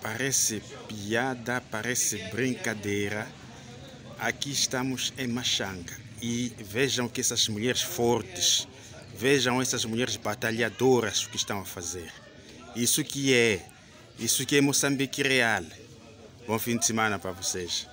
Parece piada, parece brincadeira. Aqui estamos em Machanga e vejam que essas mulheres fortes, vejam essas mulheres batalhadoras que estão a fazer. Isso que é, isso que é Moçambique real. Bom fim de semana para vocês.